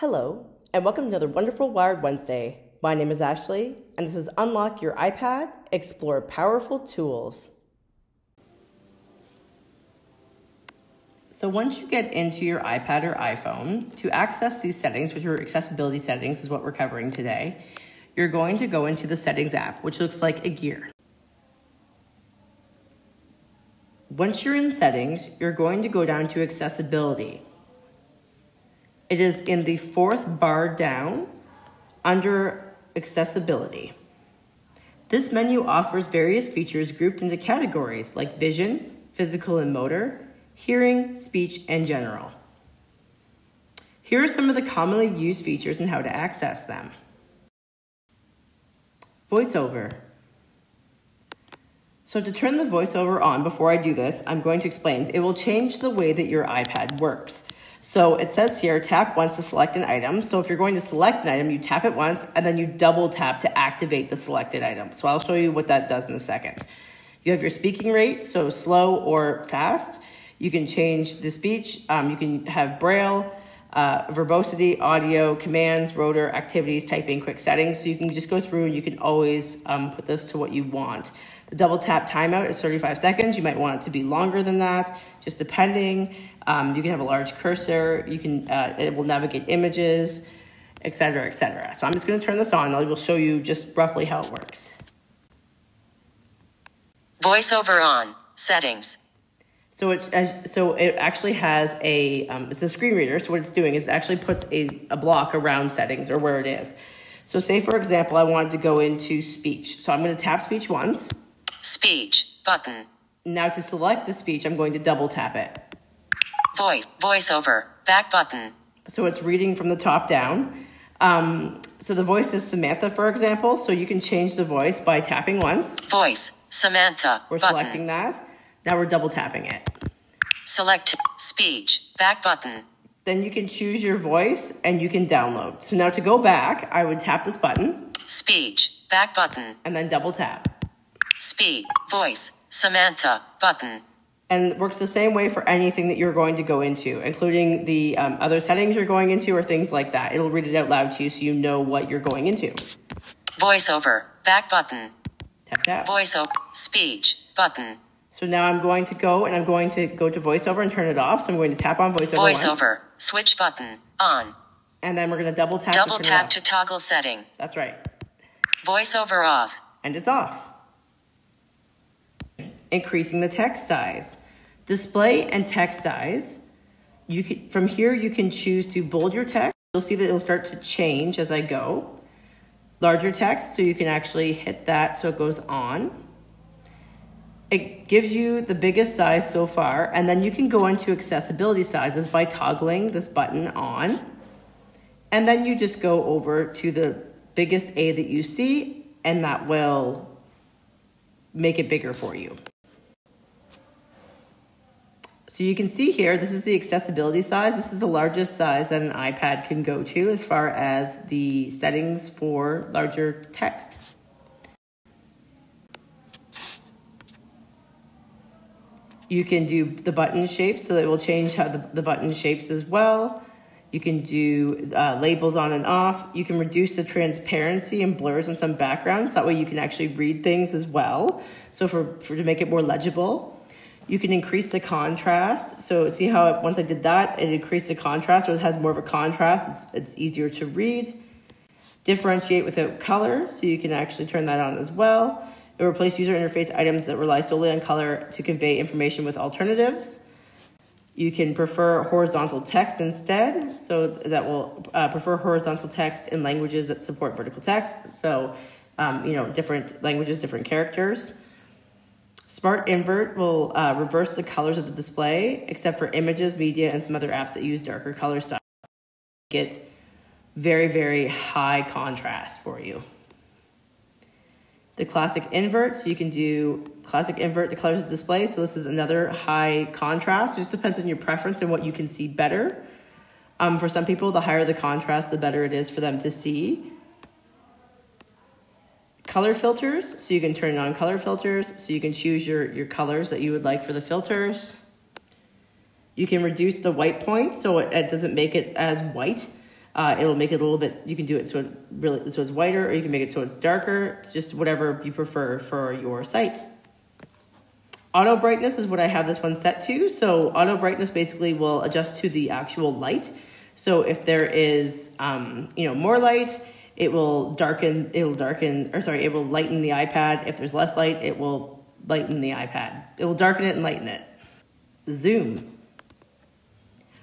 Hello, and welcome to another wonderful Wired Wednesday. My name is Ashley, and this is Unlock Your iPad, Explore Powerful Tools. So, once you get into your iPad or iPhone, to access these settings, which are accessibility settings, is what we're covering today, you're going to go into the Settings app, which looks like a gear. Once you're in Settings, you're going to go down to Accessibility. It is in the fourth bar down under Accessibility. This menu offers various features grouped into categories like vision, physical and motor, hearing, speech, and general. Here are some of the commonly used features and how to access them. VoiceOver. So to turn the VoiceOver on, before I do this, I'm going to explain. It will change the way that your iPad works. So it says here, tap once to select an item. So if you're going to select an item, you tap it once and then you double tap to activate the selected item. So I'll show you what that does in a second. You have your speaking rate, so slow or fast. You can change the speech. Um, you can have braille, uh, verbosity, audio, commands, rotor, activities, typing, quick settings. So you can just go through and you can always um, put this to what you want. The double tap timeout is 35 seconds. You might want it to be longer than that, just depending. Um, you can have a large cursor. You can uh, it will navigate images, etc., etc. So I'm just going to turn this on. I will show you just roughly how it works. Voiceover on. Settings. So it's so it actually has a um, it's a screen reader. So what it's doing is it actually puts a, a block around settings or where it is. So say for example, I wanted to go into speech. So I'm going to tap speech once. Speech button. Now to select the speech, I'm going to double tap it. Voice voiceover back button. So it's reading from the top down. Um, so the voice is Samantha, for example. So you can change the voice by tapping once. Voice Samantha. We're button. selecting that. Now we're double tapping it. Select speech back button. Then you can choose your voice and you can download. So now to go back, I would tap this button. Speech back button. And then double tap. Speak voice Samantha button. And it works the same way for anything that you're going to go into, including the um, other settings you're going into or things like that. It'll read it out loud to you so you know what you're going into. Voiceover back button. Tap tap. Voiceover speech button. So now I'm going to go and I'm going to go to voiceover and turn it off. So I'm going to tap on voiceover. Voiceover. Once, Switch button on. And then we're going to double tap. Double to tap to toggle setting. That's right. Voiceover off. And it's off. Increasing the text size. Display and text size. You can, from here you can choose to bold your text. You'll see that it'll start to change as I go. Larger text, so you can actually hit that so it goes on it gives you the biggest size so far, and then you can go into accessibility sizes by toggling this button on. And then you just go over to the biggest A that you see, and that will make it bigger for you. So you can see here, this is the accessibility size. This is the largest size that an iPad can go to as far as the settings for larger text. You can do the button shapes, so it will change how the, the button shapes as well. You can do uh, labels on and off. You can reduce the transparency and blurs on some backgrounds. That way you can actually read things as well. So for, for to make it more legible. You can increase the contrast. So see how it, once I did that, it increased the contrast, so it has more of a contrast. It's, it's easier to read. Differentiate without color, so you can actually turn that on as well. It will replace user interface items that rely solely on color to convey information with alternatives. You can prefer horizontal text instead, so that will uh, prefer horizontal text in languages that support vertical text. So, um, you know, different languages, different characters. Smart Invert will uh, reverse the colors of the display, except for images, media, and some other apps that use darker color styles. Get very, very high contrast for you the classic invert. So you can do classic invert, the colors of the display. So this is another high contrast. It just depends on your preference and what you can see better. Um, for some people, the higher the contrast, the better it is for them to see. Color filters, so you can turn on color filters, so you can choose your, your colors that you would like for the filters. You can reduce the white point so it, it doesn't make it as white. Uh, it'll make it a little bit. You can do it so it really so it's whiter, or you can make it so it's darker. Just whatever you prefer for your sight. Auto brightness is what I have this one set to. So auto brightness basically will adjust to the actual light. So if there is, um, you know, more light, it will darken. It will darken, or sorry, it will lighten the iPad. If there's less light, it will lighten the iPad. It will darken it and lighten it. Zoom.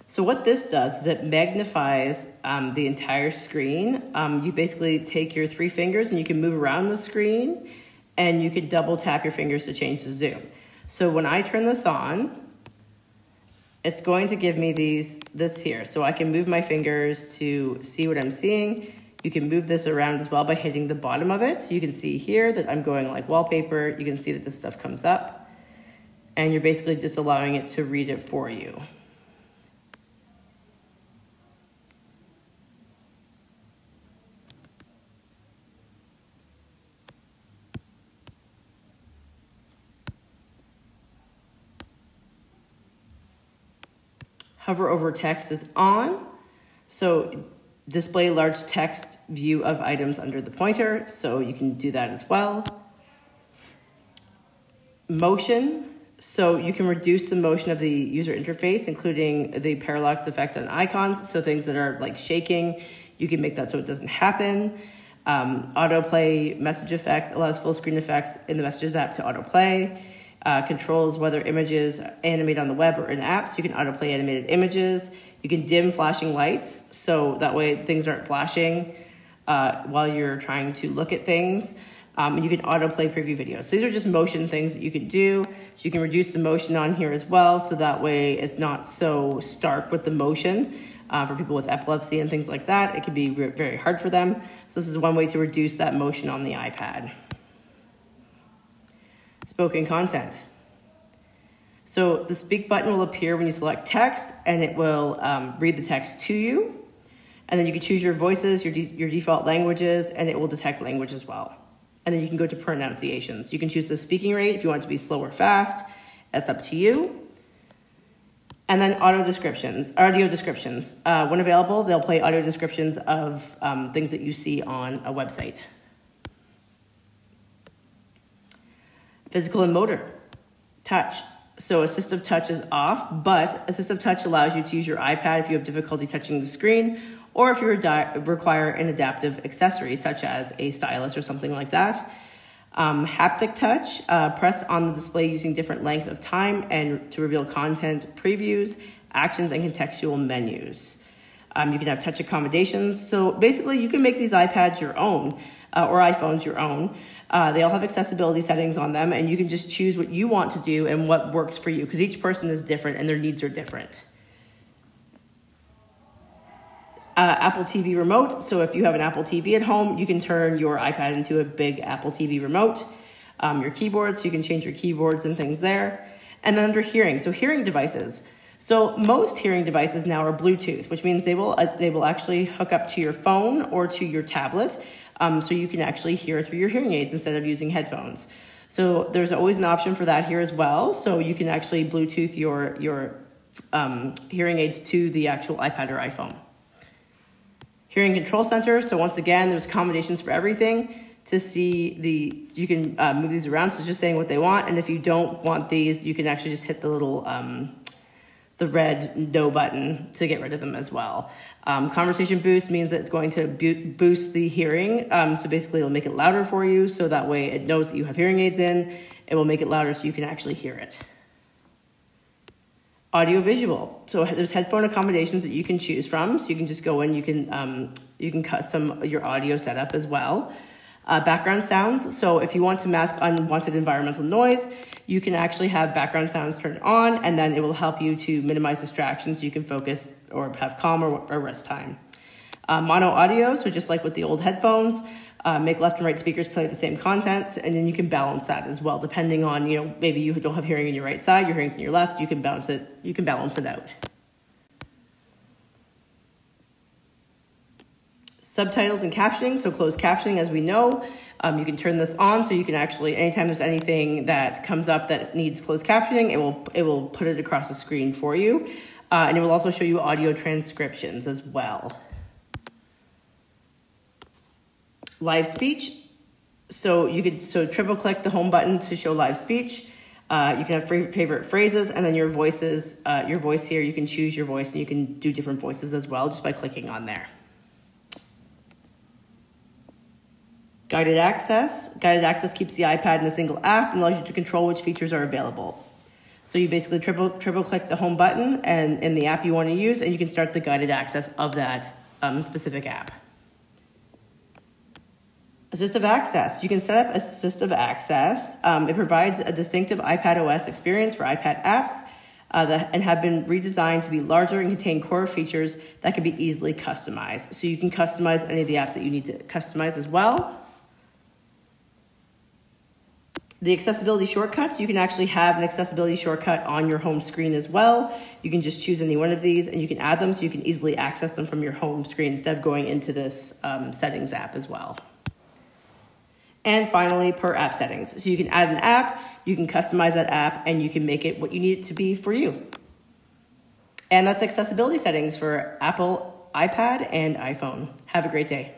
So what this does is it magnifies um, the entire screen. Um, you basically take your three fingers and you can move around the screen and you can double tap your fingers to change the zoom. So when I turn this on, it's going to give me these this here. So I can move my fingers to see what I'm seeing. You can move this around as well by hitting the bottom of it. So you can see here that I'm going like wallpaper. You can see that this stuff comes up and you're basically just allowing it to read it for you. Hover over text is on. So display large text view of items under the pointer. So you can do that as well. Motion. So you can reduce the motion of the user interface, including the parallax effect on icons. So things that are like shaking, you can make that so it doesn't happen. Um, autoplay message effects allows full screen effects in the messages app to autoplay uh, controls whether images animate on the web or in apps. You can autoplay animated images. You can dim flashing lights, so that way things aren't flashing uh, while you're trying to look at things. Um, you can autoplay preview videos. So these are just motion things that you can do. So you can reduce the motion on here as well, so that way it's not so stark with the motion. Uh, for people with epilepsy and things like that, it can be very hard for them. So this is one way to reduce that motion on the iPad spoken content. So the speak button will appear when you select text and it will um, read the text to you. And then you can choose your voices, your, de your default languages, and it will detect language as well. And then you can go to pronunciations. You can choose the speaking rate if you want it to be slow or fast. That's up to you. And then auto descriptions, audio descriptions. Uh, when available, they'll play audio descriptions of um, things that you see on a website. Physical and motor. Touch. So assistive touch is off, but assistive touch allows you to use your iPad if you have difficulty touching the screen or if you require an adaptive accessory such as a stylus or something like that. Um, haptic touch, uh, press on the display using different length of time and to reveal content previews, actions, and contextual menus. Um, you can have touch accommodations. So basically, you can make these iPads your own uh, or iPhones your own. Uh, they all have accessibility settings on them, and you can just choose what you want to do and what works for you because each person is different and their needs are different. Uh, Apple TV remote. So if you have an Apple TV at home, you can turn your iPad into a big Apple TV remote. Um, your keyboard, so you can change your keyboards and things there. And then under hearing, so hearing devices. So most hearing devices now are Bluetooth, which means they will uh, they will actually hook up to your phone or to your tablet, um, so you can actually hear through your hearing aids instead of using headphones. So there's always an option for that here as well. So you can actually Bluetooth your your um, hearing aids to the actual iPad or iPhone. Hearing control center. So once again, there's accommodations for everything. To see the, you can uh, move these around. So it's just saying what they want. And if you don't want these, you can actually just hit the little um, the red no button to get rid of them as well. Um, conversation boost means that it's going to boost the hearing. Um, so basically, it'll make it louder for you. So that way, it knows that you have hearing aids in. It will make it louder so you can actually hear it. Audio visual. So there's headphone accommodations that you can choose from. So you can just go in. You can um, you can custom your audio setup as well. Uh, background sounds. So if you want to mask unwanted environmental noise, you can actually have background sounds turned on and then it will help you to minimize distractions you can focus or have calm or, or rest time. Uh, mono audio, so just like with the old headphones, uh, make left and right speakers play the same content, and then you can balance that as well, depending on you know maybe you don't have hearing in your right side, your hearing's in your left. You can balance it. You can balance it out. Subtitles and captioning. So closed captioning, as we know, um, you can turn this on so you can actually, anytime there's anything that comes up that needs closed captioning, it will it will put it across the screen for you, uh, and it will also show you audio transcriptions as well. live speech. So you could so triple click the home button to show live speech. Uh, you can have favorite phrases, and then your voices. Uh, your voice here, you can choose your voice, and you can do different voices as well just by clicking on there. Guided access. Guided access keeps the iPad in a single app and allows you to control which features are available. So you basically triple triple click the home button and in the app you want to use, and you can start the guided access of that um, specific app. Assistive access. You can set up assistive access. Um, it provides a distinctive iPad OS experience for iPad apps uh, that, and have been redesigned to be larger and contain core features that can be easily customized. So you can customize any of the apps that you need to customize as well. The accessibility shortcuts, you can actually have an accessibility shortcut on your home screen as well. You can just choose any one of these and you can add them so you can easily access them from your home screen instead of going into this um, settings app as well. And finally, per app settings. So you can add an app, you can customize that app, and you can make it what you need it to be for you. And that's accessibility settings for Apple, iPad, and iPhone. Have a great day.